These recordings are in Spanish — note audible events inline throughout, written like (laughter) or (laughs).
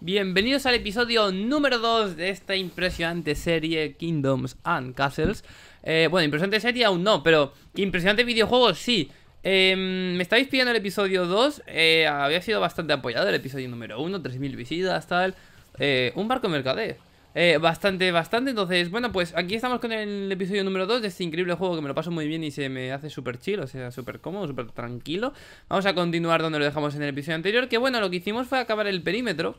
Bienvenidos al episodio número 2 de esta impresionante serie Kingdoms and Castles eh, Bueno, impresionante serie aún no, pero impresionante videojuego sí em, Me estáis pidiendo el episodio 2, eh, había sido bastante apoyado el episodio número 1, 3.000 visitas, tal eh, Un barco mercader eh, bastante, bastante. Entonces, bueno, pues aquí estamos con el episodio número 2 de este increíble juego que me lo paso muy bien y se me hace súper chill, o sea, súper cómodo, súper tranquilo. Vamos a continuar donde lo dejamos en el episodio anterior, que bueno, lo que hicimos fue acabar el perímetro.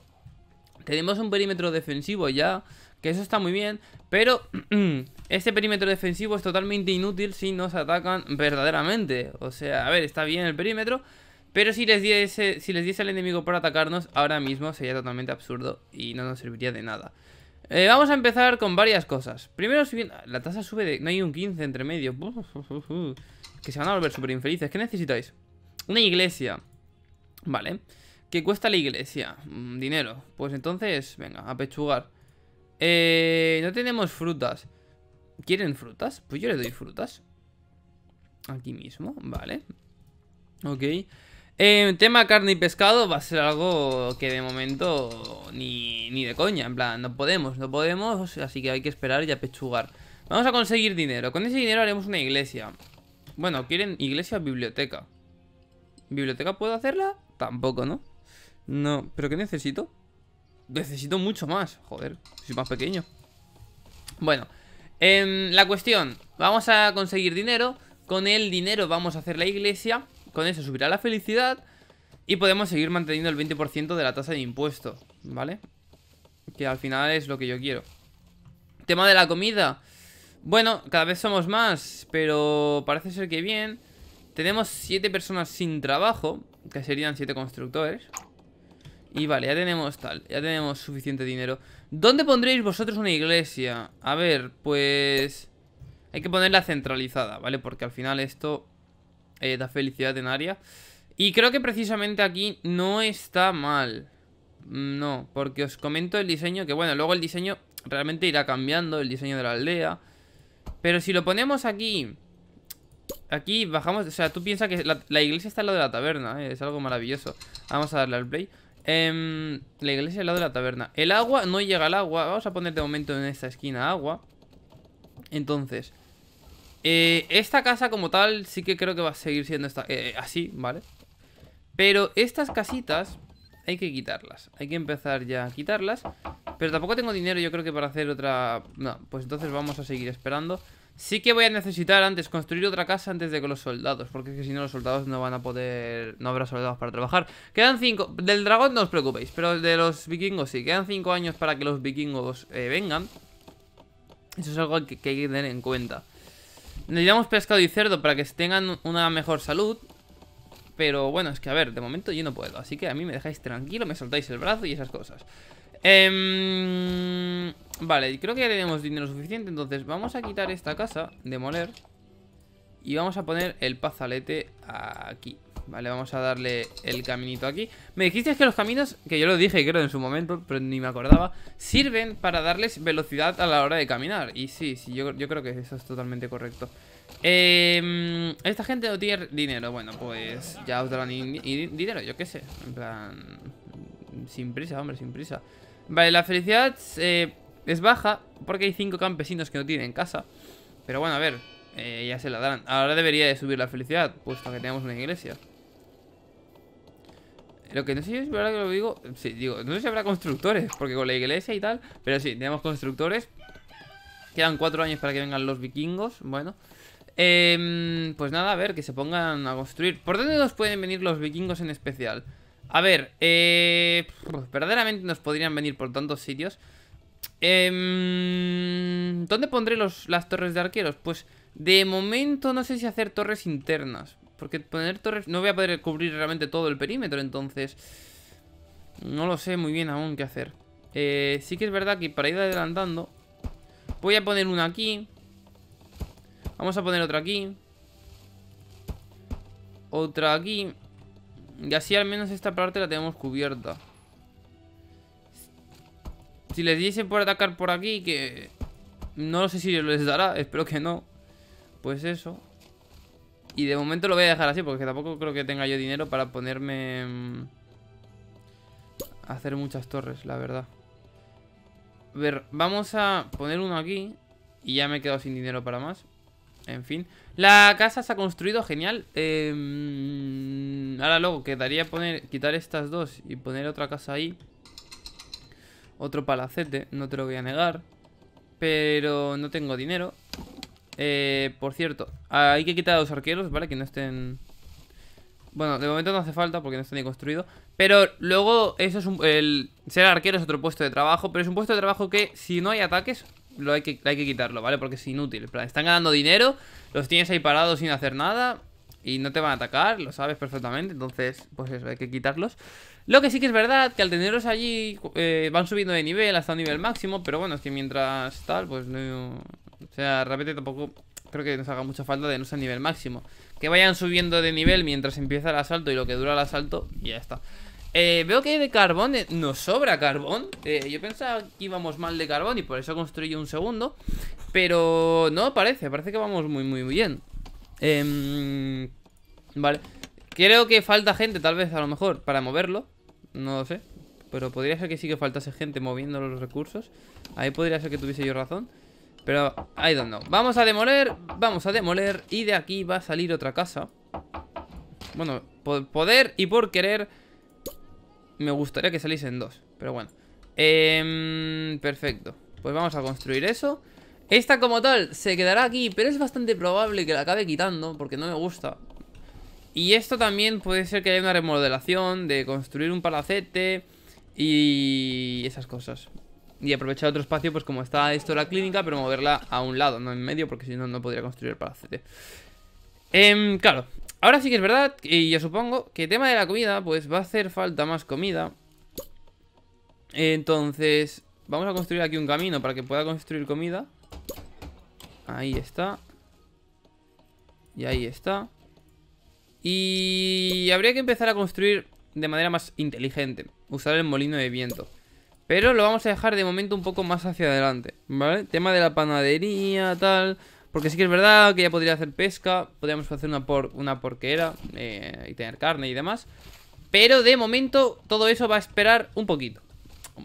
Tenemos un perímetro defensivo ya, que eso está muy bien, pero (clears throat) este perímetro defensivo es totalmente inútil si nos atacan verdaderamente. O sea, a ver, está bien el perímetro, pero si les diese, si les diese al enemigo por atacarnos, ahora mismo sería totalmente absurdo y no nos serviría de nada. Eh, vamos a empezar con varias cosas. Primero, la tasa sube de... No hay un 15 entre medio. Que se van a volver súper infelices. ¿Qué necesitáis? Una iglesia. Vale. ¿Qué cuesta la iglesia? Mm, dinero. Pues entonces, venga, a pechugar. Eh, no tenemos frutas. ¿Quieren frutas? Pues yo le doy frutas. Aquí mismo, vale. Ok. Eh, tema carne y pescado va a ser algo que de momento ni, ni de coña, en plan, no podemos, no podemos, así que hay que esperar y apechugar. Vamos a conseguir dinero, con ese dinero haremos una iglesia. Bueno, ¿quieren iglesia o biblioteca? ¿Biblioteca puedo hacerla? Tampoco, ¿no? No, ¿pero qué necesito? Necesito mucho más, joder, soy más pequeño Bueno, eh, la cuestión, vamos a conseguir dinero Con el dinero vamos a hacer la iglesia con eso subirá la felicidad y podemos seguir manteniendo el 20% de la tasa de impuesto, ¿vale? Que al final es lo que yo quiero. Tema de la comida. Bueno, cada vez somos más, pero parece ser que bien. Tenemos 7 personas sin trabajo, que serían 7 constructores. Y vale, ya tenemos tal, ya tenemos suficiente dinero. ¿Dónde pondréis vosotros una iglesia? A ver, pues... Hay que ponerla centralizada, ¿vale? Porque al final esto eh, da felicidad en área. Y creo que precisamente aquí no está mal. No, porque os comento el diseño, que bueno, luego el diseño realmente irá cambiando, el diseño de la aldea. Pero si lo ponemos aquí... Aquí bajamos, o sea, tú piensas que la, iglesia está al lado de la taberna, eh, es algo maravilloso. Vamos a darle al play. Em, la iglesia al lado de la taberna. El agua, no llega al agua. Vamos a poner de momento en esta esquina agua. Entonces, eh, esta casa como tal sí que creo que va a seguir siendo esta, eh, así, ¿vale? Pero estas casitas hay que quitarlas. Hay que empezar ya a quitarlas. Pero tampoco tengo dinero yo creo que para hacer otra... No, pues entonces vamos a seguir esperando. Sí que voy a necesitar antes construir otra casa antes de que los soldados. Porque es que si no los soldados no van a poder... No habrá soldados para trabajar. Quedan cinco... Del dragón no os preocupéis. Pero de los vikingos sí. Quedan cinco años para que los vikingos eh, vengan. Eso es algo que hay que tener en cuenta. Necesitamos pescado y cerdo para que tengan una mejor salud. Pero bueno, es que a ver, de momento yo no puedo. Así que a mí me dejáis tranquilo, me soltáis el brazo y esas cosas. Eh, vale, creo que ya tenemos dinero suficiente. Entonces vamos a quitar esta casa, demoler. Y vamos a poner el pazalete aquí. Vale, vamos a darle el caminito aquí Me dijiste que los caminos, que yo lo dije creo en su momento Pero ni me acordaba Sirven para darles velocidad a la hora de caminar Y sí, sí, yo, creo que eso es totalmente correcto eh, Esta gente no tiene dinero Bueno, pues ya os darán dinero, yo qué sé En plan... Sin prisa, hombre, sin prisa Vale, la felicidad eh, es baja Porque hay cinco campesinos que no tienen casa. Pero bueno, a ver eh, ya se la darán. Ahora debería de subir la felicidad Puesto que tenemos una iglesia. Lo que no sé si es verdad que lo digo Sí, digo, no sé si habrá constructores Porque con la iglesia y tal Pero sí, tenemos constructores. Quedan cuatro años para que vengan los vikingos Bueno. Em, Pues nada, a ver, que se pongan a construir. ¿Por dónde nos pueden venir los vikingos en especial? A ver, eh, verdaderamente nos podrían venir por tantos sitios eh, ¿Dónde pondré los, las torres de arqueros? Pues de momento no sé si hacer torres internas porque poner torres... No voy a poder cubrir realmente todo el perímetro, entonces... No lo sé muy bien aún qué hacer. Eh, sí que es verdad que para ir adelantando... Voy a poner una aquí. Vamos a poner otra aquí. Otra aquí. Y así al menos esta parte la tenemos cubierta. Si les diese por atacar por aquí, que... No sé si les dará, (laughs) espero que no. Pues eso. Y de momento lo voy a dejar así porque tampoco creo que tenga yo dinero para ponerme... Mm, hacer muchas torres, la verdad. A ver, vamos a poner uno aquí. Y ya me he quedado sin dinero para más. En fin. La casa se ha construido genial. Em, ahora luego quedaría poner, quitar estas dos y poner otra casa ahí. Otro palacete, no te lo voy a negar. Pero no tengo dinero. Eh, por cierto, hay que quitar a los arqueros, ¿vale? Que no estén... Bueno, de momento no hace falta porque no está ni construido. Pero luego, eso es un, el ser arquero es otro puesto de trabajo. Pero es un puesto de trabajo que si no hay ataques, lo hay que, hay que quitarlo, ¿vale? Porque es inútil. están ganando dinero, los tienes ahí parados sin hacer nada y no te van a atacar, lo sabes perfectamente. Entonces, pues eso, hay que quitarlos. Lo que sí que es verdad, que al tenerlos allí eh, van subiendo de nivel hasta un nivel máximo. Pero bueno, es que mientras tal, pues no... O sea, realmente tampoco creo que nos haga mucha falta de no ser nivel máximo. Que vayan subiendo de nivel mientras empieza el asalto y lo que dura el asalto, y ya está. Eh, veo que de carbón eh, nos sobra carbón. Yo pensaba que íbamos mal de carbón y por eso construí un segundo. Pero no parece, parece que vamos muy, muy bien. Em, vale. Creo que falta gente, tal vez, a lo mejor, para moverlo. No lo sé. Pero podría ser que sí que faltase gente moviendo los recursos. Ahí podría ser que tuviese yo razón. Pero, I don't know. Vamos a demoler, vamos a demoler. Y de aquí va a salir otra casa. Bueno, por poder y por querer me gustaría que saliesen dos, pero bueno eh, Perfecto Pues vamos a construir eso Esta como tal se quedará aquí Pero es bastante probable que la acabe quitando Porque no me gusta Y esto también puede ser que haya una remodelación De construir un palacete Y esas cosas Y aprovechar otro espacio pues como está esto la clínica Pero moverla a un lado, no en medio Porque si no, no podría construir el palacete eh, Claro Ahora sí que es verdad, y yo supongo que el tema de la comida, pues va a hacer falta más comida. Entonces, vamos a construir aquí un camino para que pueda construir comida. Ahí está. Y ahí está. Y habría que empezar a construir de manera más inteligente. Usar el molino de viento. Pero lo vamos a dejar de momento un poco más hacia adelante, ¿vale? Tema de la panadería, tal... Porque sí que es verdad que ya podría hacer pesca Podríamos hacer una, por, una porquera eh, Y tener carne y demás Pero de momento todo eso va a esperar un poquito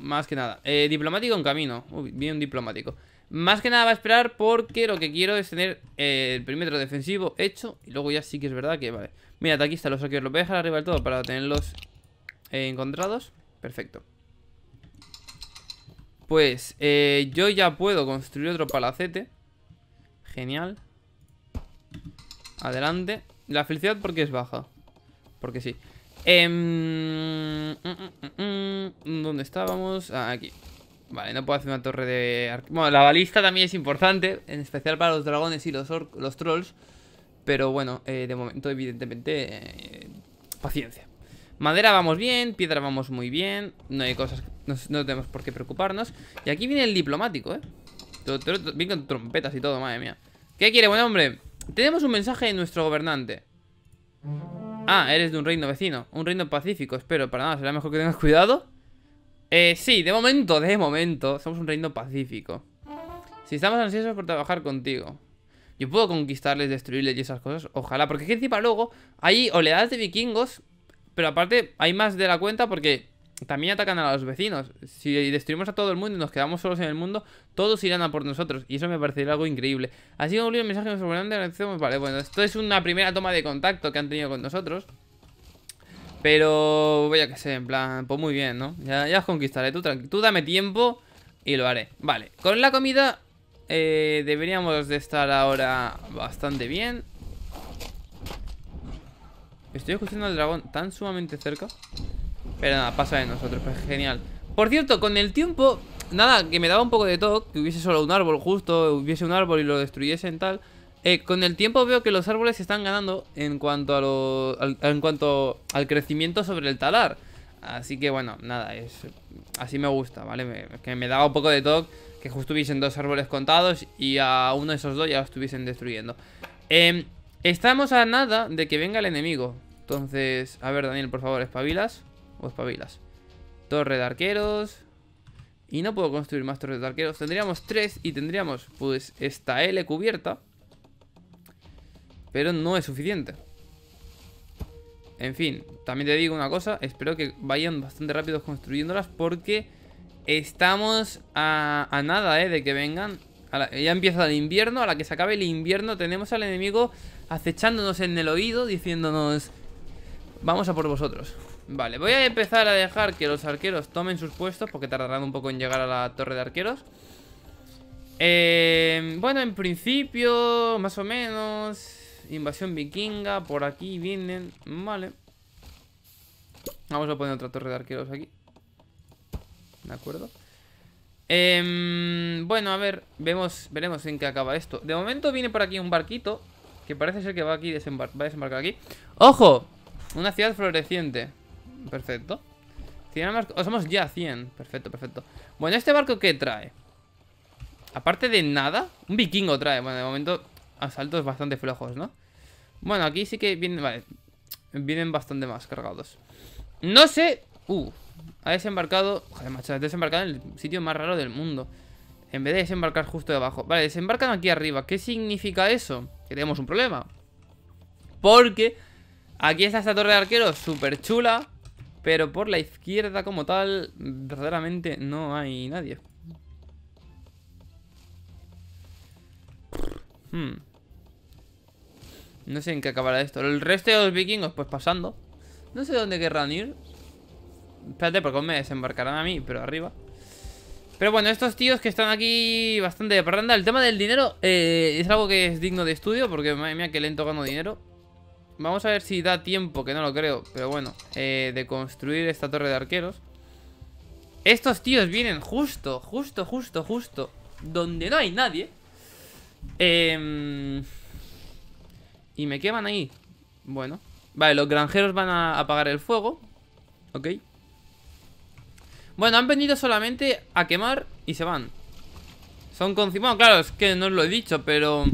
Más que nada eh, Diplomático en camino Uy, bien diplomático Más que nada va a esperar porque lo que quiero es tener eh, El perímetro defensivo hecho Y luego ya sí que es verdad que vale Mira, aquí están los arqueros. Los voy a dejar arriba del todo para tenerlos encontrados. Perfecto. Pues yo ya puedo construir otro palacete. Genial. Adelante. La felicidad porque es baja Porque sí. Eh, ¿Dónde estábamos? Ah, aquí. Vale, no puedo hacer una torre de... Bueno, la balista también es importante En especial para los dragones y los, los trolls Pero bueno, eh, de momento evidentemente eh, Paciencia. Madera vamos bien, piedra vamos muy bien No hay cosas, no, no tenemos por qué preocuparnos. Y aquí viene el diplomático, eh. Bien con trompetas y todo, madre mía. ¿Qué quiere, buen hombre? Tenemos un mensaje de nuestro gobernante. Ah, eres de un reino vecino Un reino pacífico, espero, para nada ¿Será mejor que tengas cuidado? Eh, sí, de momento, de momento Somos un reino pacífico. Si estamos ansiosos por trabajar contigo Yo puedo conquistarles, destruirles y esas cosas Ojalá, porque aquí encima luego Hay oleadas de vikingos Pero aparte hay más de la cuenta porque también atacan a los vecinos. Si destruimos a todo el mundo y nos quedamos solos en el mundo, todos irán a por nosotros. Y eso me parecería algo increíble. Así que el mensaje de nuestro Vale, bueno, esto es una primera toma de contacto que han tenido con nosotros. Pero, voy a que sé, en plan, pues muy bien, ¿no? Ya, ya os conquistaré, tú, tú dame tiempo y lo haré. Vale, con la comida eh, deberíamos de estar ahora bastante bien. Estoy escuchando al dragón tan sumamente cerca. Pero nada, pasa de nosotros, pues genial Por cierto, con el tiempo, nada, que me daba un poco de toque Que hubiese solo un árbol justo, hubiese un árbol y lo destruyesen tal eh, Con el tiempo veo que los árboles están ganando en cuanto, a lo, al, en cuanto al crecimiento sobre el talar Así que bueno, nada, es así me gusta, ¿vale? que me daba un poco de toque que justo hubiesen dos árboles contados y a uno de esos dos ya lo estuviesen destruyendo em, Estamos a nada de que venga el enemigo Entonces, a ver Daniel, por favor, espabilas o espabilas. Torre de arqueros. Y no puedo construir más torres de arqueros. Tendríamos tres y tendríamos pues esta L cubierta. Pero no es suficiente. En fin, también te digo una cosa, espero que vayan bastante rápidos construyéndolas porque estamos a, nada, ¿eh? De que vengan. ya empieza el invierno, a la que se acabe el invierno tenemos al enemigo acechándonos en el oído, diciéndonos... Vamos a por vosotros. Vale, voy a empezar a dejar que los arqueros tomen sus puestos porque tardarán un poco en llegar a la torre de arqueros. Eh, bueno, en principio, más o menos... Invasión vikinga, por aquí vienen Vale Vamos a poner otra torre de arqueros aquí ¿De acuerdo? Em, bueno, a ver, vemos, veremos en qué acaba esto De momento viene por aquí un barquito Que parece ser que va aquí va a desembarcar aquí ¡Ojo! Una ciudad floreciente Perfecto o somos ya 100 Perfecto, perfecto Bueno, ¿este barco qué trae? Aparte de nada Un vikingo trae Bueno, de momento Asaltos bastante flojos, ¿no? Bueno, aquí sí que vienen... Vale, vienen bastante más cargados. No sé... Uh, ha desembarcado... Joder, macho, ha desembarcado en el sitio más raro del mundo. En vez de desembarcar justo debajo. Vale, desembarcan aquí arriba. ¿Qué significa eso? Que tenemos un problema. Porque aquí está esta torre de arqueros súper chula. Pero por la izquierda como tal, verdaderamente no hay nadie. Hmm. No sé en qué acabará esto. El resto de los vikingos, pues pasando. No sé dónde querrán ir. Espérate, porque me desembarcarán a mí, pero arriba. Pero bueno, estos tíos que están aquí bastante de parranda. El tema del dinero eh, es algo que es digno de estudio, porque madre mía, que lento gano dinero. Vamos a ver si da tiempo, que no lo creo, pero bueno, eh, de construir esta torre de arqueros. Estos tíos vienen justo, justo, justo, justo, donde no hay nadie. Eh... Y me queman ahí Bueno Vale, los granjeros van a apagar el fuego Ok Bueno, han venido solamente a quemar Y se van. Son con... Bueno, claro, es que no os lo he dicho Pero...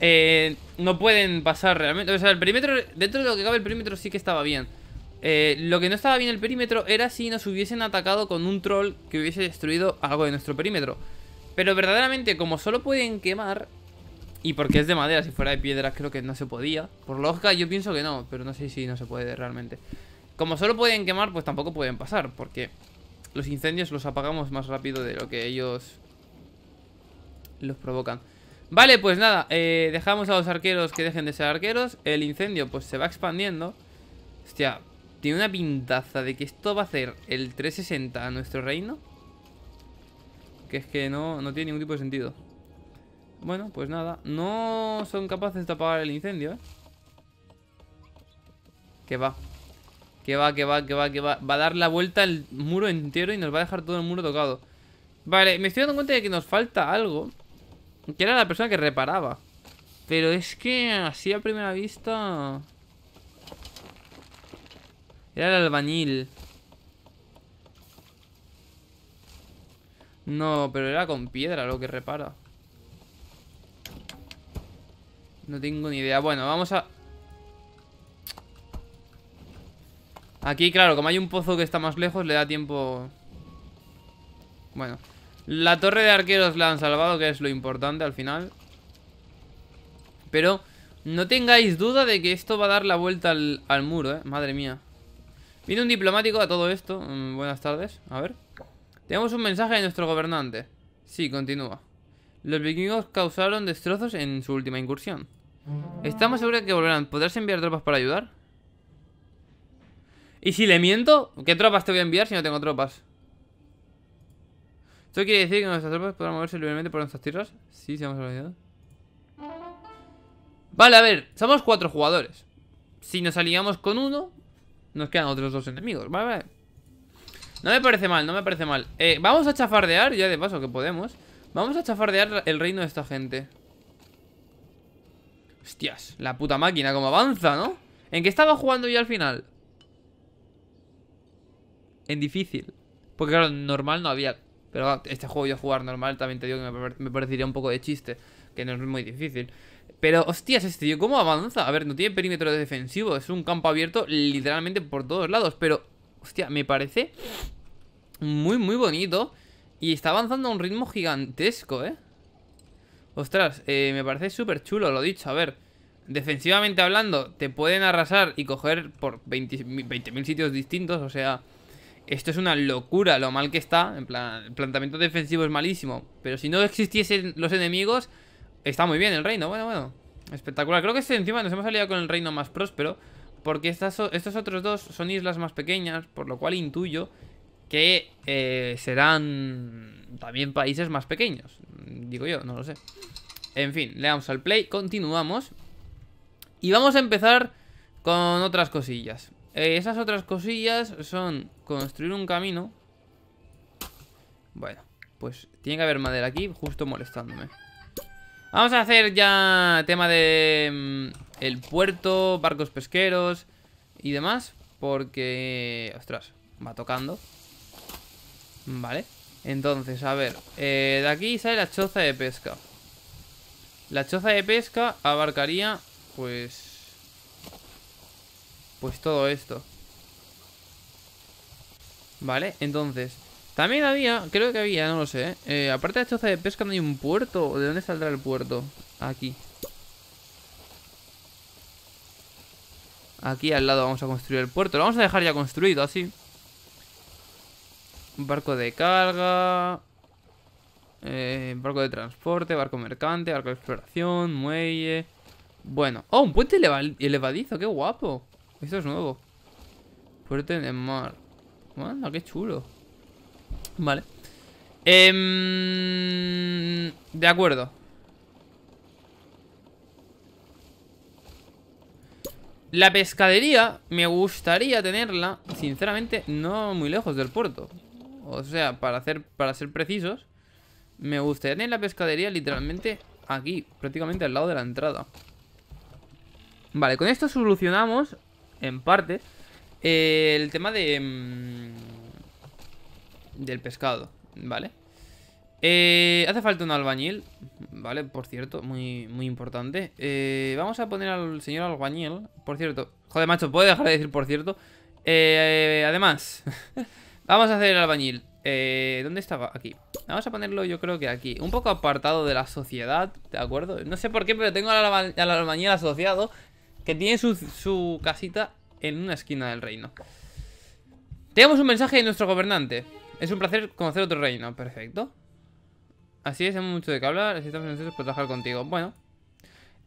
Eh, no pueden pasar realmente. O sea, el perímetro... Dentro de lo que cabe el perímetro sí que estaba bien. Eh, Lo que no estaba bien el perímetro Era si nos hubiesen atacado con un troll Que hubiese destruido algo de nuestro perímetro. Pero verdaderamente, como solo pueden quemar y porque es de madera, si fuera de piedra creo que no se podía. Por lógica yo pienso que no, pero no sé si no se puede realmente. Como solo pueden quemar, pues tampoco pueden pasar Porque los incendios los apagamos más rápido de lo que ellos los provocan Vale, pues nada, eh, dejamos a los arqueros que dejen de ser arqueros El incendio pues se va expandiendo Hostia, tiene una pintaza de que esto va a hacer el 360 a nuestro reino Que es que no, no tiene ningún tipo de sentido bueno, pues nada. No son capaces de apagar el incendio, ¿eh? Que va. Que va, que va, que va, que va. Va a dar la vuelta el muro entero y nos va a dejar todo el muro tocado. Vale, me estoy dando cuenta de que nos falta algo. Que era la persona que reparaba. Pero es que así a primera vista... Era el albañil. No, pero era con piedra lo que repara. No tengo ni idea. Bueno, vamos a... Aquí, claro, como hay un pozo que está más lejos, le da tiempo... Bueno. La torre de arqueros la han salvado, que es lo importante al final. Pero no tengáis duda de que esto va a dar la vuelta al, muro, ¿eh? Madre mía. Viene un diplomático a todo esto. Mm, buenas tardes. A ver. Tenemos un mensaje de nuestro gobernante. Sí, continúa. Los vikingos causaron destrozos en su última incursión. Estamos seguros de que volverán. ¿Podrás enviar tropas para ayudar? ¿Y si le miento? ¿Qué tropas te voy a enviar si no tengo tropas? ¿Esto quiere decir que nuestras tropas podrán moverse libremente por nuestras tierras? Sí, vamos a ver. Vale, a ver, somos cuatro jugadores. Si nos aliamos con uno, nos quedan otros dos enemigos. Vale, vale. No me parece mal, no me parece mal. Eh, vamos a chafardear, ya de paso que podemos. Vamos a chafardear el reino de esta gente. Hostias, la puta máquina, como avanza, ¿no? ¿En qué estaba jugando yo al final? En difícil Porque claro, normal no había Pero este juego yo jugar normal también te digo que me, parecería un poco de chiste Que no es muy difícil Pero, hostias, este tío, ¿cómo avanza? A ver, no tiene perímetro defensivo Es un campo abierto literalmente por todos lados Pero, hostia, me parece Muy, muy bonito Y está avanzando a un ritmo gigantesco, ¿eh? Ostras, eh, me parece súper chulo, lo dicho, a ver defensivamente hablando, te pueden arrasar y coger por 20.000 sitios distintos. O sea, esto es una locura lo mal que está. En plan, el planteamiento defensivo es malísimo. Pero si no existiesen los enemigos, está muy bien el reino. Bueno, bueno. Espectacular. Creo que este encima nos hemos aliado con el reino más próspero. Porque estas, estos otros dos son islas más pequeñas. Por lo cual intuyo que eh, serán también países más pequeños. Digo yo, no lo sé. En fin, le damos al play, continuamos. Y vamos a empezar con otras cosillas. Eh, esas otras cosillas son construir un camino. Bueno, pues tiene que haber madera aquí, justo molestándome. Vamos a hacer ya tema de mm, el puerto, barcos pesqueros y demás. Porque, ostras, va tocando. Vale. Entonces, a ver, eh, de aquí sale la choza de pesca. La choza de pesca abarcaría, pues... Pues todo esto. Vale, entonces... También había, creo que había, no lo sé eh, Aparte de la choza de pesca no hay un puerto ¿De dónde saldrá el puerto? Aquí Aquí al lado vamos a construir el puerto Lo vamos a dejar ya construido así Barco de carga eh, barco de transporte, barco mercante, barco de exploración, muelle... Bueno. ¡Oh, un puente elevadizo! ¡Qué guapo! Esto es nuevo. Puerto en el mar. Bueno, qué chulo. Vale. Em, de acuerdo. La pescadería me gustaría tenerla, sinceramente, no muy lejos del puerto. O sea, para, hacer, para ser precisos, me gustaría tener la pescadería literalmente aquí, prácticamente al lado de la entrada. Vale, con esto solucionamos, en parte, eh, el tema de... Mm, del pescado, ¿vale? Eh, hace falta un albañil, ¿vale? Por cierto, muy, muy importante. Eh, vamos a poner al señor albañil, por cierto. Joder, macho, ¿puedo dejar de decir por cierto? además, (laughs) vamos a hacer el albañil. ¿Dónde estaba? Aquí. Vamos a ponerlo yo creo que aquí Un poco apartado de la sociedad, ¿de acuerdo? No sé por qué, pero tengo al, albañil asociado Que tiene su, casita en una esquina del reino. Tenemos un mensaje de nuestro gobernante. Es un placer conocer otro reino, perfecto. Así es, hemos mucho de qué hablar. Necesitamos necesarios para trabajar contigo. Bueno.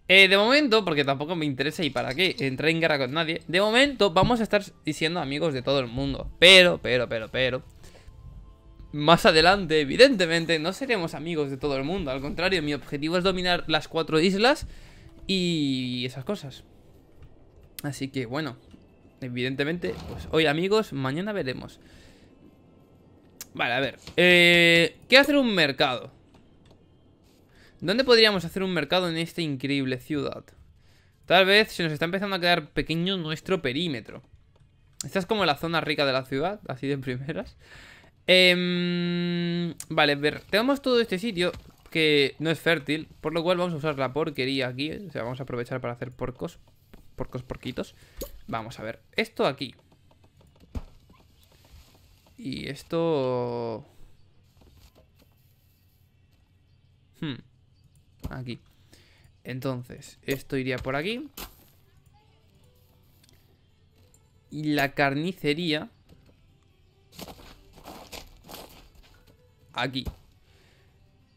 Eh, de momento, porque tampoco me interesa y para qué entrar en guerra con nadie De momento vamos a estar diciendo amigos de todo el mundo. Pero, pero, pero, pero más adelante, evidentemente, no seremos amigos de todo el mundo. Al contrario, mi objetivo es dominar las cuatro islas y esas cosas. Así que, bueno, evidentemente, pues hoy amigos, mañana veremos. Vale, a ver. Eh, ¿Qué hacer un mercado? ¿Dónde podríamos hacer un mercado en esta increíble ciudad? Tal vez se nos está empezando a quedar pequeño nuestro perímetro. Esta es como la zona rica de la ciudad, así de primeras. Eh, vale, ver, tenemos todo este sitio que no es fértil, por lo cual vamos a usar la porquería aquí, o sea, vamos a aprovechar para hacer porcos, porcos porquitos. Vamos a ver, esto aquí. Y esto... Hmm. Aquí. Entonces, esto iría por aquí. Y la carnicería aquí.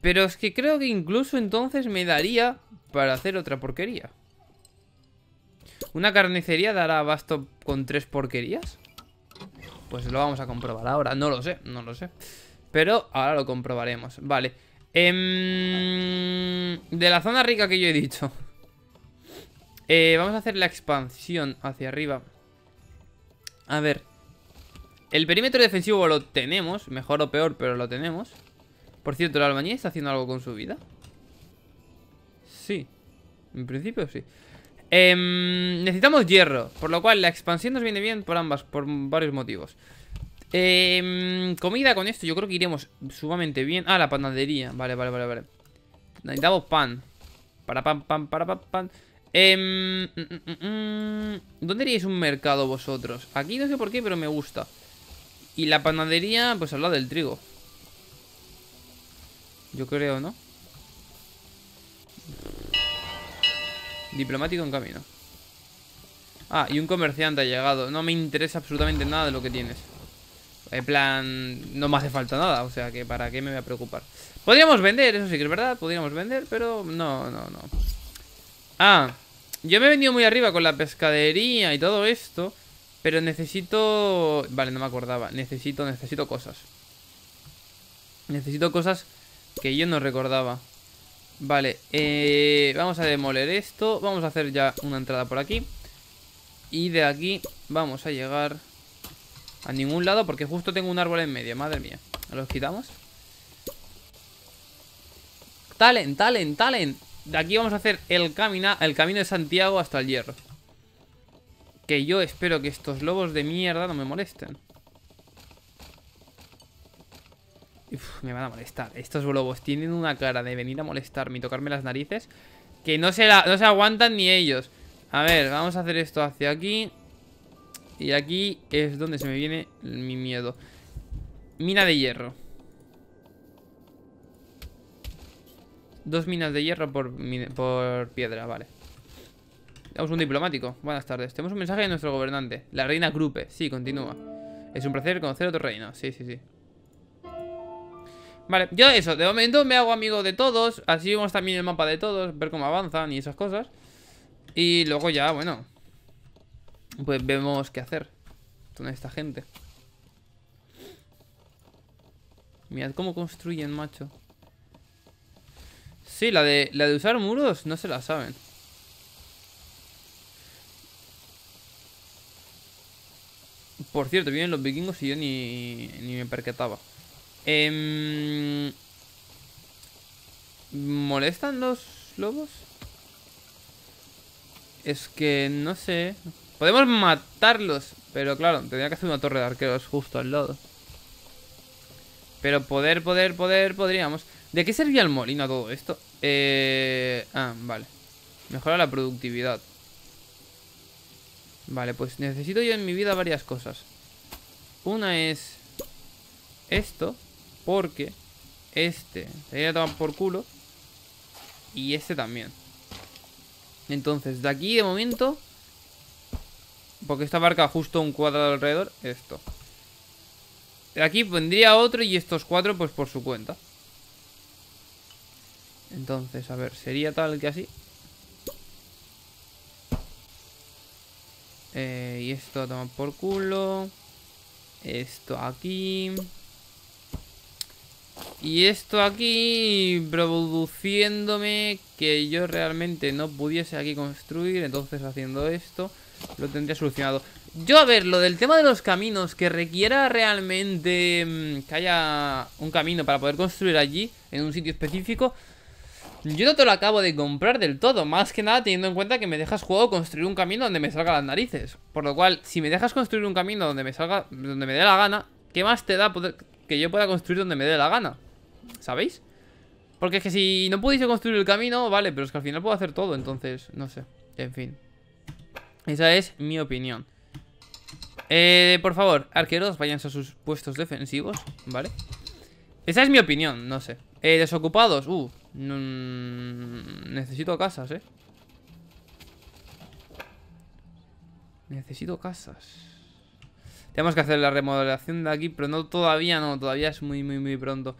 Pero es que creo que incluso entonces me daría para hacer otra porquería. ¿Una carnicería dará abasto con tres porquerías? Pues lo vamos a comprobar ahora. No lo sé, no lo sé. Pero ahora lo comprobaremos. Vale. Em, de la zona rica que yo he dicho. Eh, vamos a hacer la expansión hacia arriba. A ver. El perímetro defensivo lo tenemos, mejor o peor, pero lo tenemos. Por cierto, ¿el albañil está haciendo algo con su vida? Sí, en principio sí. Em, necesitamos hierro, por lo cual la expansión nos viene bien por ambas, por varios motivos. Em, comida con esto, yo creo que iremos sumamente bien. Ah, la panadería, vale, vale, vale, vale. Necesitamos pan. Para pan, pan, para pan, pan. Em, mm, mm, mm, ¿Dónde iríais un mercado vosotros? Aquí no sé por qué, pero me gusta. Y la panadería, pues al lado del trigo. Yo creo, ¿no? Diplomático en camino. Ah, y un comerciante ha llegado. No me interesa absolutamente nada de lo que tienes. En plan, no me hace falta nada, o sea que para qué me voy a preocupar. Podríamos vender, eso sí que es verdad, podríamos vender, pero no, no, no. Ah, yo me he venido muy arriba con la pescadería y todo esto, pero necesito... Vale, no me acordaba, necesito, necesito cosas. Necesito cosas que yo no recordaba. Vale, eh, vamos a demoler esto, vamos a hacer ya una entrada por aquí. Y de aquí vamos a llegar a ningún lado porque justo tengo un árbol en medio, madre mía. ¿Los quitamos? Talent, talent, talent. De aquí vamos a hacer el, camina, el camino de Santiago hasta el hierro. Que yo espero que estos lobos de mierda no me molesten. Me van a molestar. Estos lobos tienen una cara de venir a molestarme y tocarme las narices que no se, no se aguantan ni ellos. A ver, vamos a hacer esto hacia aquí. Y aquí es donde se me viene mi miedo. Mina de hierro. Dos minas de hierro por, por piedra, vale. Tenemos un diplomático. Buenas tardes. Tenemos un mensaje de nuestro gobernante. La reina Grupe. Sí, continúa. Es un placer conocer otro reino. Sí, sí, sí. Vale, yo eso. De momento me hago amigo de todos. Así vemos también el mapa de todos. Ver cómo avanzan y esas cosas. Y luego ya, bueno Pues vemos qué hacer Con esta gente Mirad cómo construyen, macho Sí, la de, la de usar muros no se la saben Por cierto, vienen los vikingos y yo ni, ni me percataba eh, ¿Molestan los lobos? Es que no sé. Podemos matarlos. Pero claro, tendría que hacer una torre de arqueros justo al lado. Pero poder, poder, poder, podríamos. ¿De qué servía el molino a todo esto? Eh... Ah, vale. Mejora la productividad. Vale, pues necesito yo en mi vida varias cosas. Una es esto, porque este se a por culo y este también. Entonces, de aquí de momento Porque esta barca justo un cuadrado alrededor Esto. De aquí vendría otro y estos cuatro pues por su cuenta. Entonces, a ver, sería tal que así. Eh, Y esto toma por culo. Esto aquí y esto aquí produciéndome que yo realmente no pudiese aquí construir, entonces haciendo esto lo tendría solucionado. Yo, a ver, lo del tema de los caminos, que requiera realmente mm, que haya un camino para poder construir allí, en un sitio específico, yo no te lo acabo de comprar del todo, más que nada teniendo en cuenta que me dejas juego construir un camino donde me salga las narices. Por lo cual, si me dejas construir un camino donde me salga, donde me dé la gana, ¿qué más te da poder que yo pueda construir donde me dé la gana? ¿Sabéis? Porque es que si no pudiese construir el camino, vale, pero es que al final puedo hacer todo, entonces, no sé. En fin. Esa es mi opinión. Eh, por favor, arqueros, váyanse a sus puestos defensivos, ¿vale? Esa es mi opinión, no sé. Eh, desocupados, uh, necesito casas, ¿eh? Necesito casas. Tenemos que hacer la remodelación de aquí, pero no todavía, no, todavía es muy, muy, muy pronto.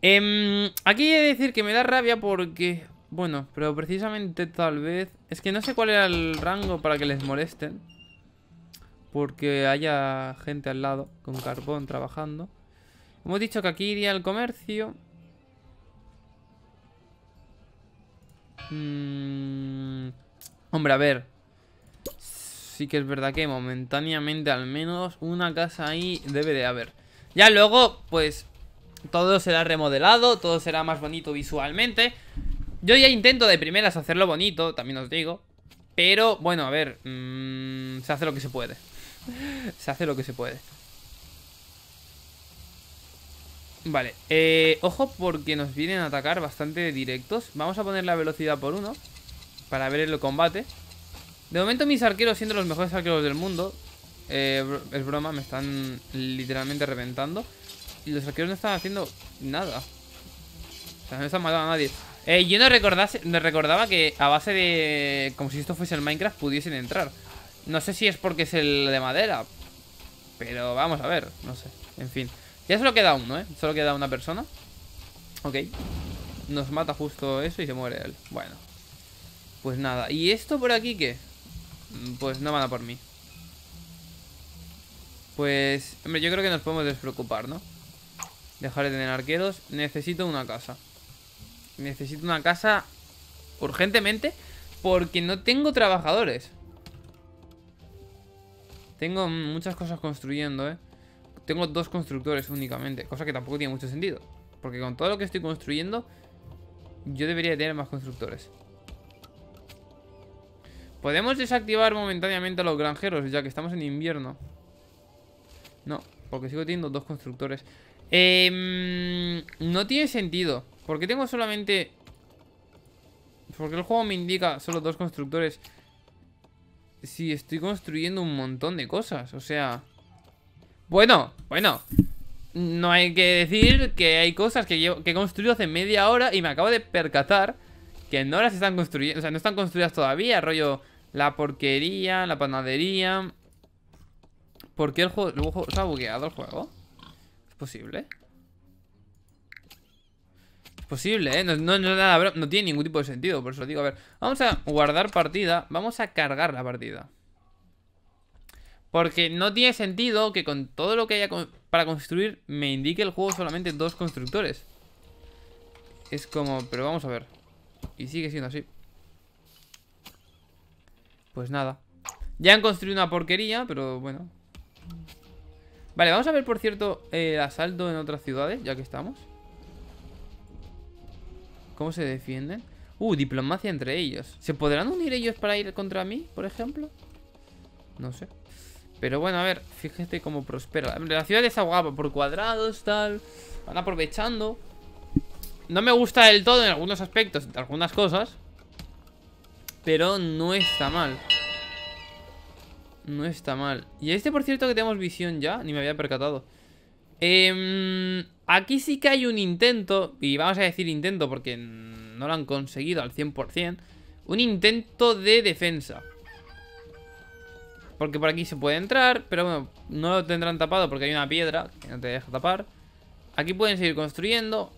Eh, aquí he de decir que me da rabia porque... Bueno, pero precisamente tal vez... Es que no sé cuál era el rango para que les molesten. Porque haya gente al lado con carbón trabajando. Hemos dicho que aquí iría el comercio. Mm, hombre, a ver. Sí que es verdad que momentáneamente al menos una casa ahí debe de haber. Ya luego, pues todo será remodelado, todo será más bonito visualmente. Yo ya intento de primeras hacerlo bonito, también os digo. Pero, bueno, a ver, mmm, se hace lo que se puede. (laughs) se hace lo que se puede. Vale, eh, ojo porque nos vienen a atacar bastante directos. Vamos a poner la velocidad por uno para ver el combate. De momento mis arqueros siendo los mejores arqueros del mundo. Eh, es broma, me están literalmente reventando. Y los arqueros no están haciendo nada. O sea, no están matando a nadie. Eh, yo no, recordase, no recordaba que a base de... Como si esto fuese el Minecraft pudiesen entrar No sé si es porque es el de madera Pero vamos a ver, no sé En fin, ya solo queda uno, ¿eh? Solo queda una persona Ok Nos mata justo eso y se muere él Bueno Pues nada, ¿y esto por aquí qué? Pues no van a por mí Pues, hombre, yo creo que nos podemos despreocupar, ¿no? Dejar de tener arqueros Necesito una casa Necesito una casa urgentemente porque no tengo trabajadores. Tengo muchas cosas construyendo, ¿eh? Tengo dos constructores únicamente, cosa que tampoco tiene mucho sentido. Porque con todo lo que estoy construyendo, yo debería tener más constructores. Podemos desactivar momentáneamente a los granjeros, ya que estamos en invierno. No, porque sigo teniendo dos constructores. Eh, no tiene sentido. ¿Por qué tengo solamente... Porque el juego me indica solo dos constructores Si estoy construyendo un montón de cosas O sea... Bueno, bueno No hay que decir que hay cosas que he construido hace media hora Y me acabo de percatar Que no las están construyendo O sea, no están construidas todavía Rollo, la porquería, la panadería ¿Por qué el juego, el juego se ha bugueado el juego? ¿Es posible? posible, ¿eh? No, no, no, tiene ningún tipo de sentido, por eso lo digo. A ver, vamos a guardar partida. Vamos a cargar la partida. Porque no tiene sentido que con todo lo que haya para construir me indique el juego solamente dos constructores. Es como... Pero vamos a ver. Y sigue siendo así. Pues nada. Ya han construido una porquería, pero bueno. Vale, vamos a ver, por cierto, el asalto en otras ciudades, ya que estamos. ¿Cómo se defienden? Uh, diplomacia entre ellos ¿Se podrán unir ellos para ir contra mí, por ejemplo? No sé Pero bueno, a ver, fíjate cómo prospera La ciudad está guapa por cuadrados, tal Van aprovechando No me gusta del todo en algunos aspectos Algunas cosas Pero no está mal No está mal Y este, por cierto, que tenemos visión ya Ni me había percatado eh, aquí sí que hay un intento, y vamos a decir intento porque no lo han conseguido al 100%, un intento de defensa. Porque por aquí se puede entrar, pero bueno, no lo tendrán tapado porque hay una piedra que no te deja tapar. Aquí pueden seguir construyendo.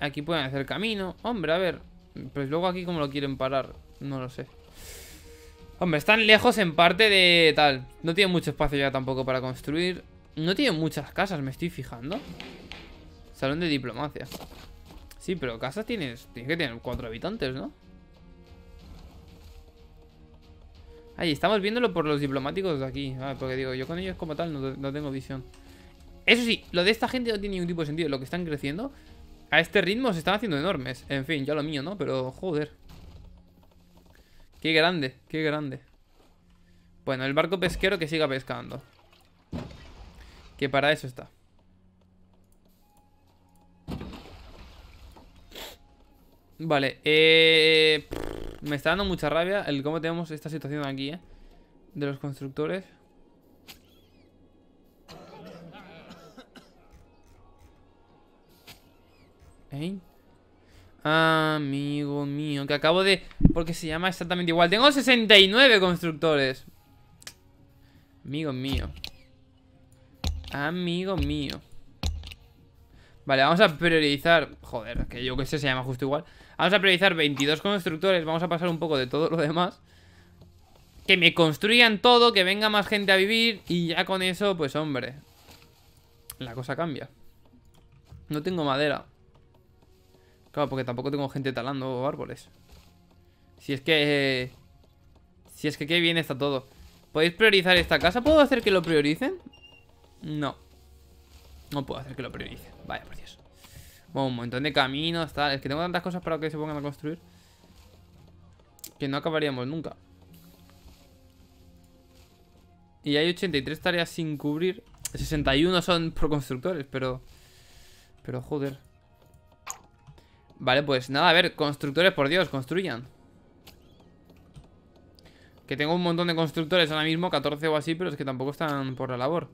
Aquí pueden hacer camino. Hombre, a ver. Pues luego aquí como lo quieren parar, no lo sé. Hombre, están lejos en parte de tal. No tienen mucho espacio ya tampoco para construir. No tiene muchas casas, me estoy fijando. Salón de diplomacia. Sí, pero casas tienes... Tienes que tener cuatro habitantes, ¿no? Ahí, estamos viéndolo por los diplomáticos de aquí. porque digo, yo con ellos como tal no, no, tengo visión. Eso sí, lo de esta gente no tiene ningún tipo de sentido. Lo que están creciendo, a este ritmo se están haciendo enormes. En fin, ya lo mío, ¿no? Pero, joder. Qué grande, qué grande. Bueno, el barco pesquero que siga pescando. Que para eso está. Vale, eh, me está dando mucha rabia el cómo tenemos esta situación aquí, ¿eh? De los constructores. Amigo mío, que acabo de... Porque se llama exactamente igual. Tengo 69 constructores. Amigo mío. Amigo mío Vale, vamos a priorizar Joder, que yo que sé, se llama justo igual Vamos a priorizar 22 constructores Vamos a pasar un poco de todo lo demás Que me construyan todo Que venga más gente a vivir Y ya con eso, pues hombre La cosa cambia No tengo madera Claro, porque tampoco tengo gente talando árboles Si es que... Si es que qué bien está todo ¿Podéis priorizar esta casa? ¿Puedo hacer que lo prioricen? No. No puedo hacer que lo priorice. Vaya, por Dios. Bueno, un montón de caminos, tal. Es que tengo tantas cosas para que se pongan a construir. Que no acabaríamos nunca. Y hay 83 tareas sin cubrir. 61 son por constructores, pero... Pero joder. Vale, pues nada, a ver, constructores, por Dios, construyan. Que tengo un montón de constructores ahora mismo, 14 o así, pero es que tampoco están por la labor.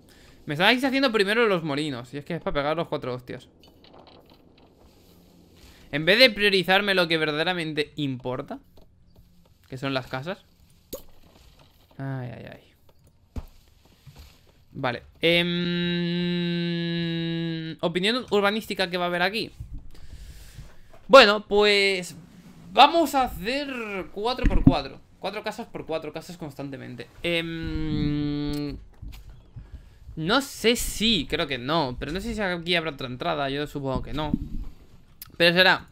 Me estáis haciendo primero los molinos Y es que es para pegar los cuatro hostias En vez de priorizarme lo que verdaderamente importa Que son las casas Ay, ay, ay Vale em, Opinión urbanística que va a haber aquí Bueno, pues Vamos a hacer 4x4 4 casas por 4 casas constantemente. Eh, No sé si, creo que no Pero no sé si aquí habrá otra entrada Yo supongo que no. Pero será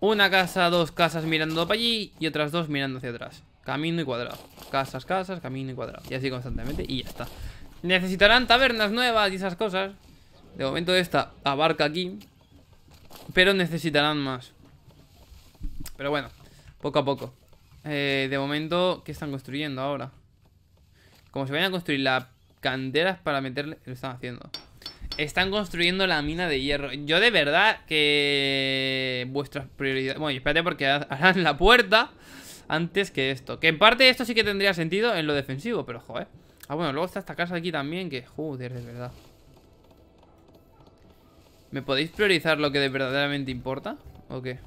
Una casa, dos casas mirando para allí Y otras dos mirando hacia atrás. Camino y cuadrado. Casas, casas, camino y cuadrado. Y así constantemente y ya está. Necesitarán tabernas nuevas y esas cosas. De momento esta abarca aquí Pero necesitarán más pero bueno, poco a poco. Eh, de momento, ¿qué están construyendo ahora? Como se vayan a construir las canteras para meterle... Lo están haciendo. Están construyendo la mina de hierro. Yo de verdad que... Vuestras prioridades... Bueno, espérate porque harán la puerta antes que esto. Que en parte esto sí que tendría sentido en lo defensivo, pero joder. Ah, bueno, luego está esta casa aquí también que... Joder, de verdad. ¿Me podéis priorizar lo que de verdaderamente importa? ¿O qué?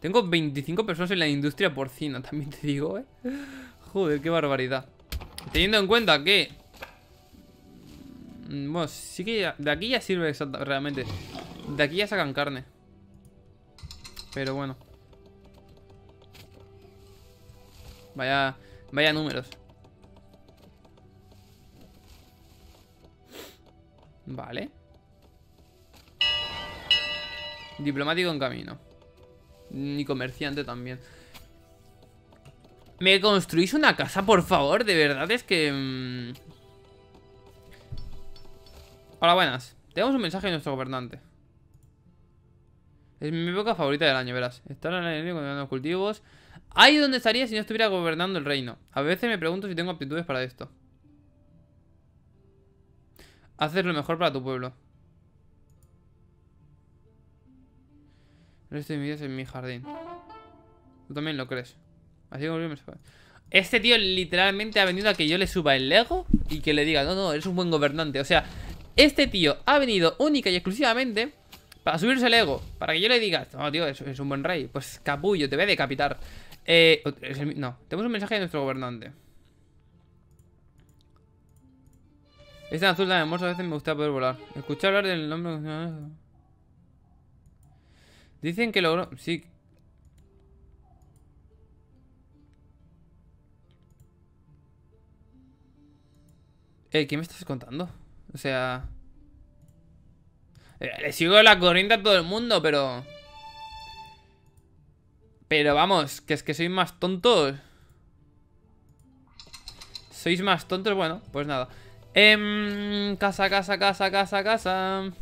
Tengo 25 personas en la industria porcina, (laughs) también te digo, ¿eh? Joder, qué barbaridad. Teniendo en cuenta que... Mm, bueno, sí que de aquí ya sirve realmente. De aquí ya sacan carne. Pero bueno. Vaya, vaya números. Vale. Diplomático en camino. Ni comerciante también. ¿Me construís una casa, por favor? De verdad es que... Mm, Hola, buenas. Tenemos un mensaje de nuestro gobernante. Es mi época favorita del año, verás. Estar en el con los cultivos. Ahí donde estaría si no estuviera gobernando el reino. A veces me pregunto si tengo aptitudes para esto. Haces lo mejor para tu pueblo. resto de mi en mi jardín. Tú también lo crees. Así que Este tío literalmente ha venido a que yo le suba el Lego y que le diga, no, no, eres un buen gobernante. O sea, este tío ha venido única y exclusivamente para subirse el ego. Para que yo le diga, no, tío, es, es un buen rey. Pues capullo, te voy a decapitar. Eh, no, tenemos un mensaje de nuestro gobernante. Esta azul de hermosa a veces me gusta poder volar. Escuché hablar del nombre... Dicen que logró... Sí. Eh, ¿qué me estás contando? O sea... Eh, le sigo la corriente a todo el mundo, pero... Pero vamos, que es que sois más tontos. Sois más tontos, bueno, pues nada. Eh, casa, casa, casa, casa, casa.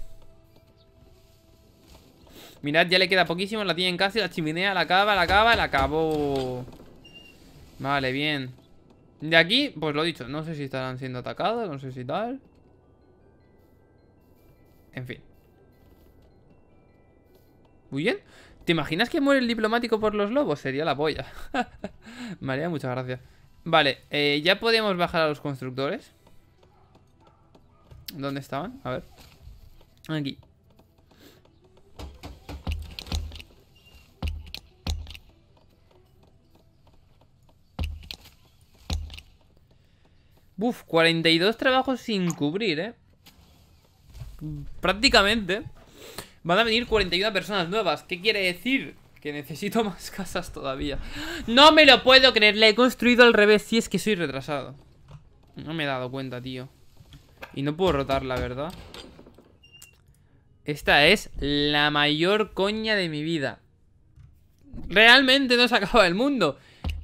Mirad, ya le queda poquísimo, la tienen casi, la chimenea, la acaba, la acaba, la acabó. Vale, bien. De aquí, pues lo dicho, no sé si estarán siendo atacados, no sé si tal. En fin. Muy bien. ¿Te imaginas que muere el diplomático por los lobos? Sería la polla. (laughs) María, muchas gracias. Vale, eh, ya podemos bajar a los constructores. ¿Dónde estaban? A ver. Aquí. Uf, 42 trabajos sin cubrir, ¿eh? Prácticamente Van a venir 41 personas nuevas ¿Qué quiere decir? Que necesito (laughs) más casas todavía No me lo puedo creer Le he construido al revés Si es que soy retrasado No me he dado cuenta, tío Y no puedo rotar, la verdad Esta es la mayor coña de mi vida Realmente no se acaba el mundo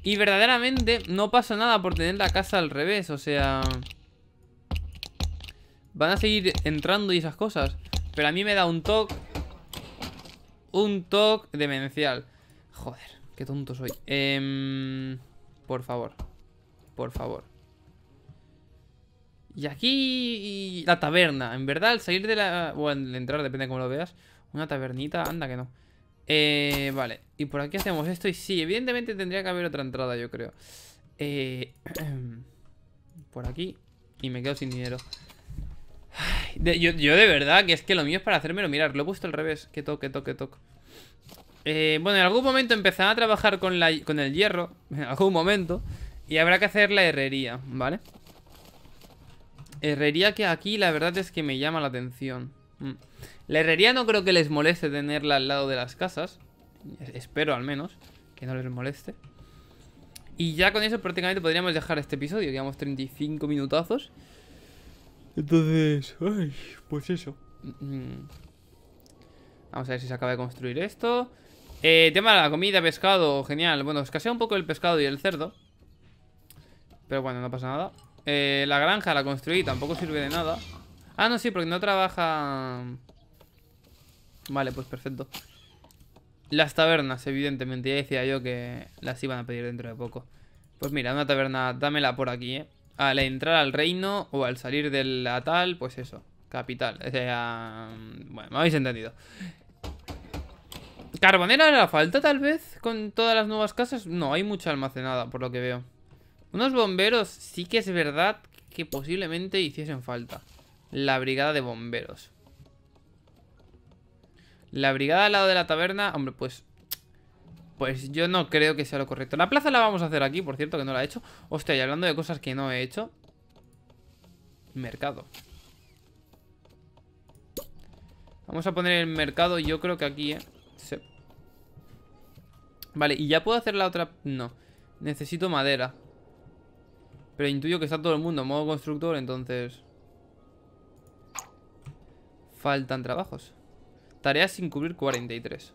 y verdaderamente no pasa nada por tener la casa al revés, o sea... Van a seguir entrando y esas cosas. Pero a mí me da un toque... Un toque demencial. Joder, qué tonto soy. Eh, por favor. Por favor. Y aquí la taberna. En verdad, al salir de la... Bueno, al entrar, depende de cómo lo veas. Una tabernita, anda que no. Eh, vale, y por aquí hacemos esto Y sí, evidentemente tendría que haber otra entrada, yo creo eh, (clears throat) Por aquí Y me quedo sin dinero yo, de verdad que es que lo mío es para hacérmelo mirar. Lo he puesto al revés. Que toque, toque, toque. Eh, bueno, en algún momento empezará a trabajar con, la, con el hierro. En algún momento. Y habrá que hacer la herrería, ¿vale? Herrería que aquí la verdad es que me llama la atención. Mm. La herrería no creo que les moleste tenerla al lado de las casas. Espero al menos que no les moleste. Y ya con eso prácticamente podríamos dejar este episodio. Digamos 35 minutazos. Entonces, ay, pues eso. Mm. Vamos a ver si se acaba de construir esto. Eh, tema de la comida, pescado, genial. Bueno, escasea un poco el pescado y el cerdo. Pero bueno, no pasa nada. Eh, la granja la construí, tampoco sirve de nada. Ah, no, sí, porque no trabaja... Vale, pues perfecto. Las tabernas, evidentemente. Ya decía yo que las iban a pedir dentro de poco. Pues mira, una taberna, dámela por aquí, ¿eh? Al entrar al reino o al salir del tal, pues eso. Capital. O sea... Bueno, me habéis entendido. ¿Carbonera la falta tal vez? ¿Con todas las nuevas casas? No, hay mucha almacenada, por lo que veo. Unos bomberos sí que es verdad que posiblemente hiciesen falta. La brigada de bomberos. La brigada al lado de la taberna, hombre, pues... Pues yo no creo que sea lo correcto. La plaza la vamos a hacer aquí, por cierto, que no la he hecho. Hostia, y hablando de cosas que no he hecho... Mercado. Vamos a poner el mercado, yo creo que aquí, ¿eh? Vale, ¿y ya puedo hacer la otra? No. Necesito madera. Pero intuyo que está todo el mundo en modo constructor, entonces... Faltan trabajos. Tareas sin cubrir 43.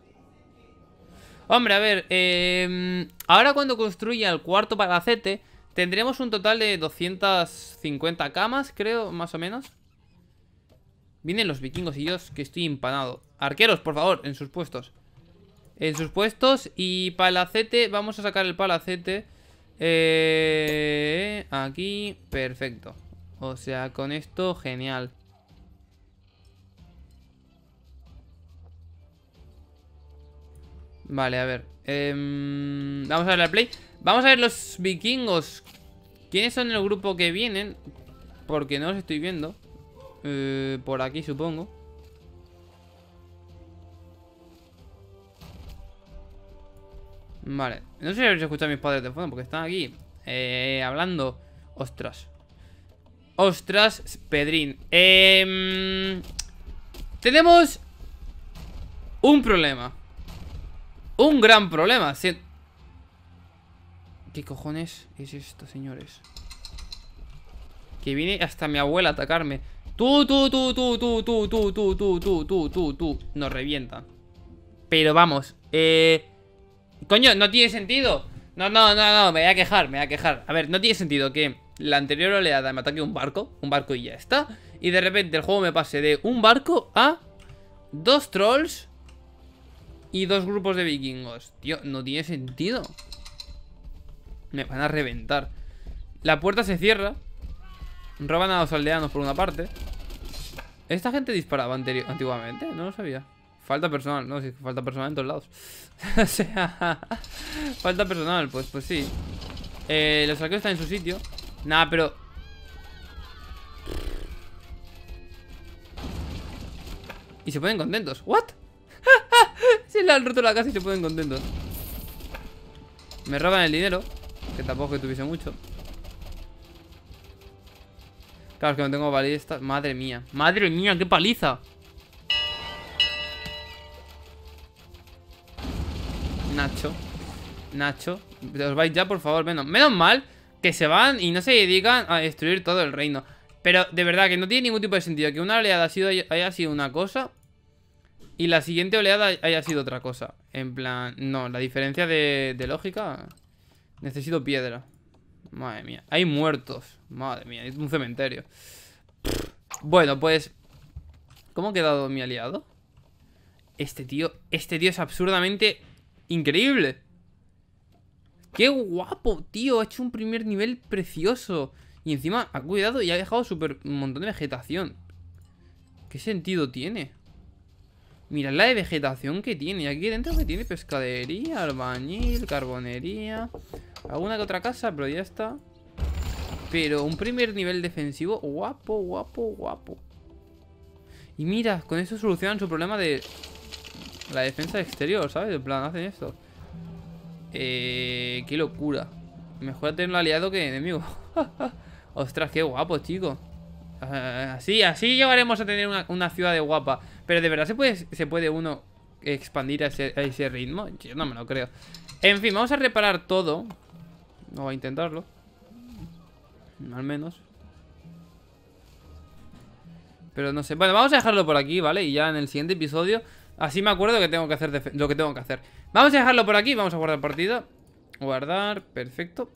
Hombre, a ver, eh, ahora cuando construya el cuarto palacete, tendremos un total de 250 camas, creo, más o menos. Vienen los vikingos y yo que estoy empanado. Arqueros, por favor, en sus puestos. En sus puestos y palacete, vamos a sacar el palacete. Eh, aquí, perfecto. O sea, con esto, genial. Vale, a ver. Em, vamos a ver la play. Vamos a ver los vikingos. ¿Quiénes son el grupo que vienen? Porque no los estoy viendo. Eh, por aquí, supongo. Vale. No sé si habéis escuchado a mis padres de fondo porque están aquí eh, hablando. Ostras. Ostras, Pedrín. Eh, tenemos un problema. Un gran problema. ¿Qué cojones es esto, señores? Que viene hasta mi abuela a atacarme. Tú, tú, tú, tú, tú, tú, tú, tú, tú, tú, tú, tú, tú. Nos revienta. Pero vamos. Eh... Coño, no tiene sentido. No, no, no, no, me voy a quejar, me voy a quejar. A ver, no tiene sentido que la anterior oleada me ataque un barco, un barco y ya está. Y de repente el juego me pase de un barco a dos trolls y dos grupos de vikingos. Tío, no tiene sentido. Me van a reventar. La puerta se cierra. Roban a los aldeanos por una parte. ¿Esta gente disparaba antiguamente? No lo sabía. Falta personal, no, sí, falta personal en todos lados. (laughs) o sea, falta personal, pues, pues sí. Eh, los arqueros están en su sitio. Nada, pero... Y se ponen contentos. ¿What? (laughs) si le han roto la casa y se ponen contentos. Me roban el dinero. Que tampoco que tuviese mucho. Claro, es que no tengo balistas. Madre mía. Madre mía, qué paliza. Nacho Os vais ya, por favor, menos, menos mal que se van y no se dedican a destruir todo el reino. Pero de verdad que no tiene ningún tipo de sentido Que una oleada haya sido una cosa Y la siguiente oleada haya sido otra cosa. En plan, no, la diferencia de, lógica Necesito piedra. Madre mía, hay muertos. Madre mía, es un cementerio. Bueno, pues ¿Cómo ha quedado mi aliado? Este tío, este tío es absurdamente Increíble Qué guapo, tío Ha hecho un primer nivel precioso Y encima ha cuidado y ha dejado super, un montón de vegetación ¿Qué sentido tiene? Mirad la de vegetación que tiene Y aquí dentro que tiene pescadería, albañil, carbonería Alguna que otra casa, pero ya está Pero un primer nivel defensivo Guapo, guapo, guapo Y mira, con eso solucionan su problema de la defensa exterior, ¿sabes? En plan, hacen esto. Eh, qué locura. Mejor tener un aliado que enemigo. (laughs) Ostras, qué guapo, chico. Uh, así, así llegaremos a tener una, ciudad de guapa. Pero de verdad se puede, se puede uno expandir a ese, ritmo. Yo no me lo creo. En fin, vamos a reparar todo. No a intentarlo. Al menos. Pero no sé. Bueno, vamos a dejarlo por aquí, ¿vale? Y ya en el siguiente episodio Así me acuerdo que tengo que hacer lo que tengo que hacer Vamos a dejarlo por aquí, vamos a guardar partida Guardar, perfecto.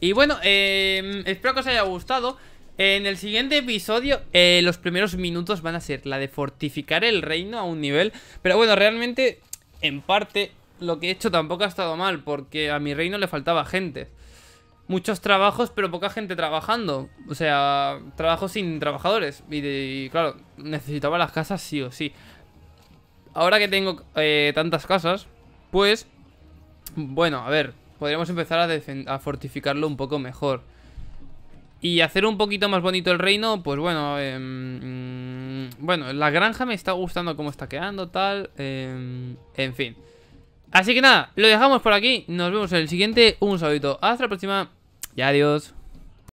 Y bueno, eh, espero que os haya gustado. En el siguiente episodio eh, Los primeros minutos van a ser la de fortificar el reino a un nivel. Pero bueno, realmente, en parte Lo que he hecho tampoco ha estado mal Porque a mi reino le faltaba gente. Muchos trabajos, pero poca gente trabajando. O sea, trabajo sin trabajadores. Y, y claro, necesitaba las casas sí o sí. Ahora que tengo eh, tantas casas, pues, bueno, a ver, podríamos empezar a, a, fortificarlo un poco mejor. Y hacer un poquito más bonito el reino, pues bueno, eh, bueno, la granja me está gustando cómo está quedando, tal, eh, en fin. Así que nada, lo dejamos por aquí, nos vemos en el siguiente, un saludito, hasta la próxima y adiós.